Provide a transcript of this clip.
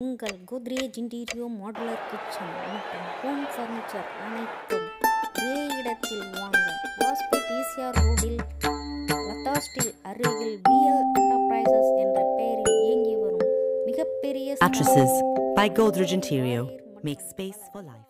உங்கள் Godrej Interio modular kitchen மற்றும் home furniture அனைத்தும் ஒரே இடத்தில் வாங்க வாஸ்பேட் ஈசிஆர் ரோடில் லதா ஸ்டீல் அருகில் பிஎல் என்டர்பிரைசஸ் என்ற பெயரில் இயங்கி வரும் மிகப்பெரிய Mattresses by Godrej Interior. Make space for life.